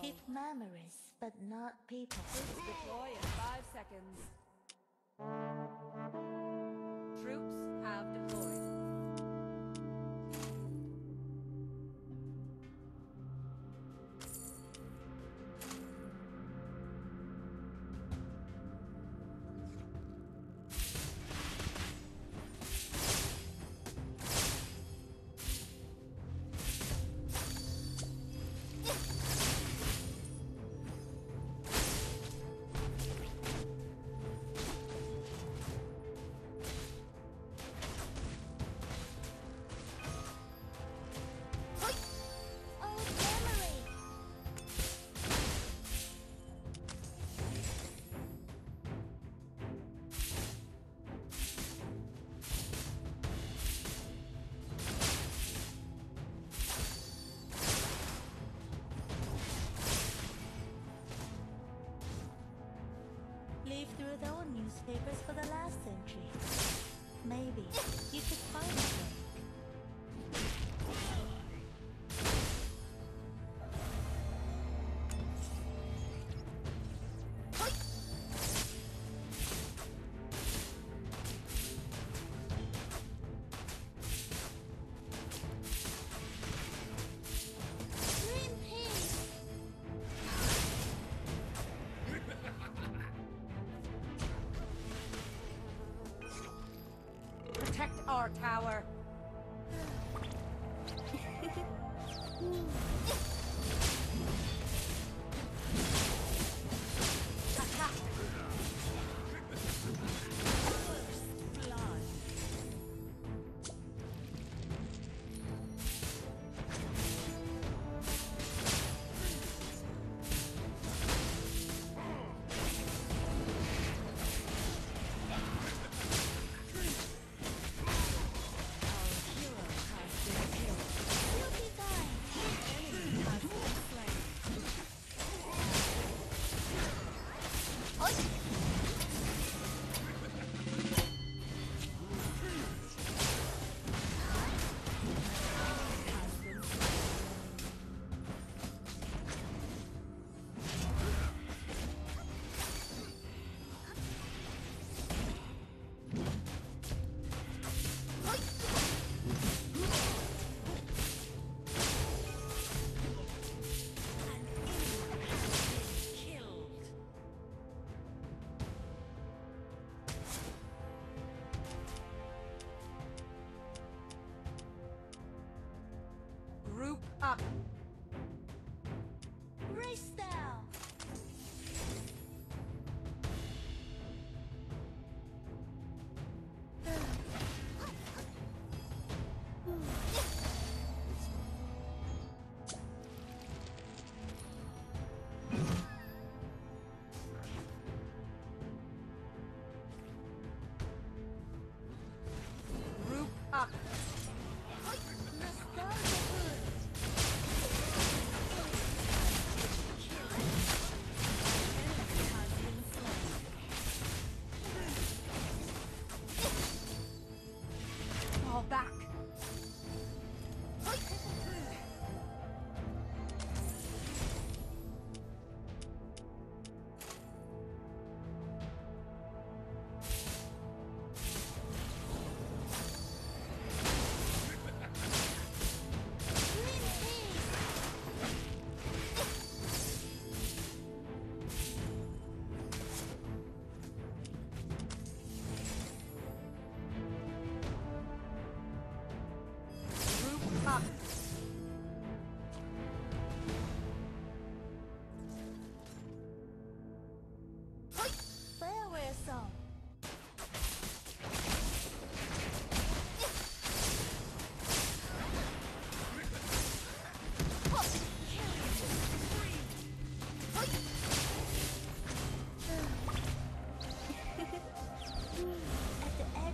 call. Keep memories, but not people. Troops Deploy in five seconds. Troops have deployed. Newspapers for the last century. Maybe you could find a Protect our tower.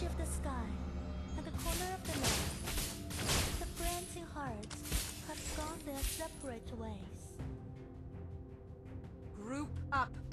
edge of the sky, at the corner of the night, the frenzy hearts have gone their separate ways. Group up.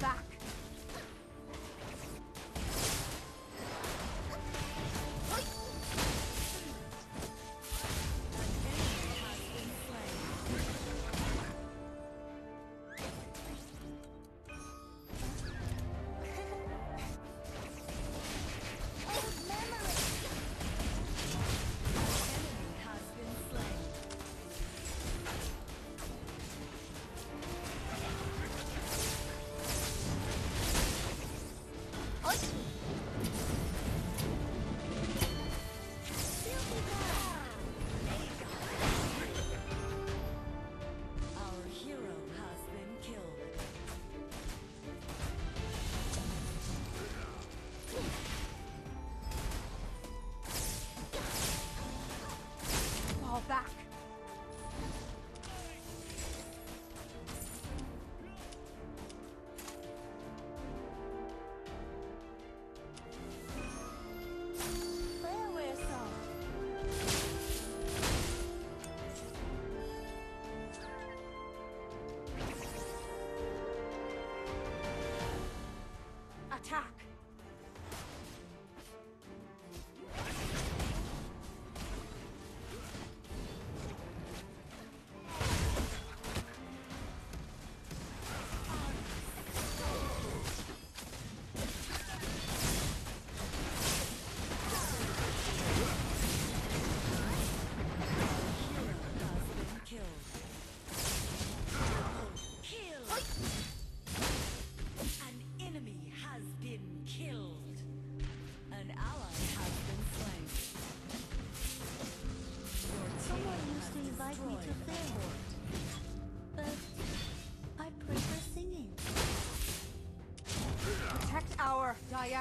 back.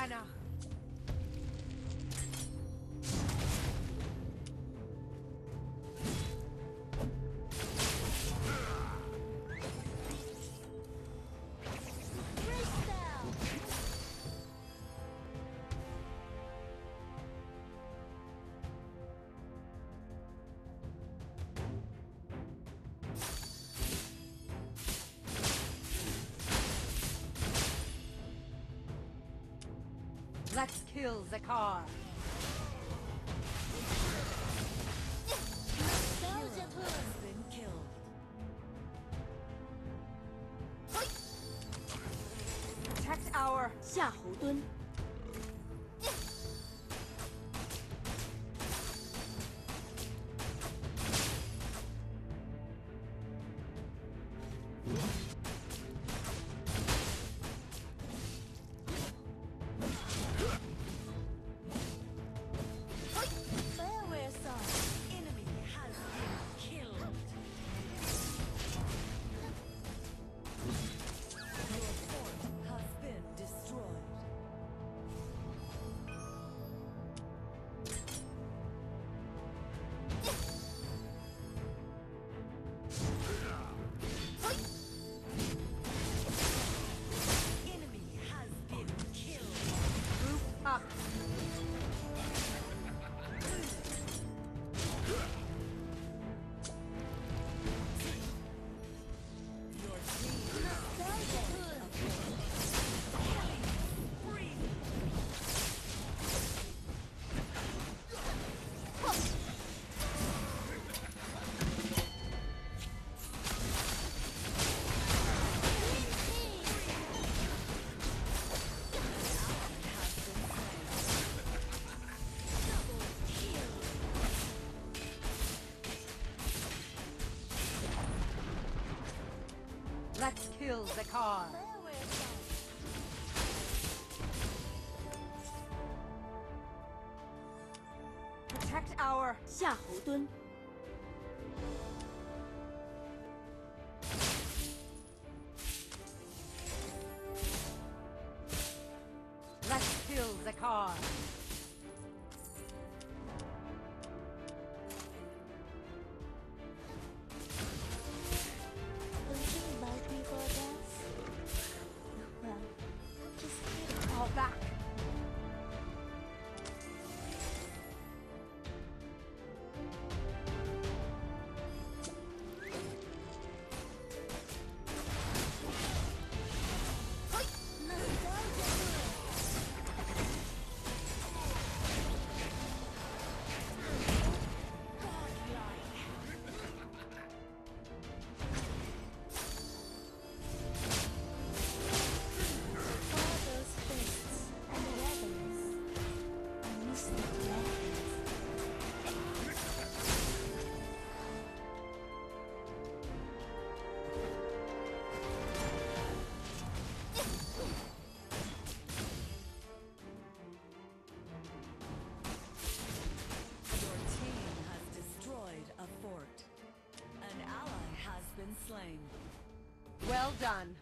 Diana. Let's kill the Protect our 夏侯惇。What? Axe kills the car. Protect our 夏侯惇。Done.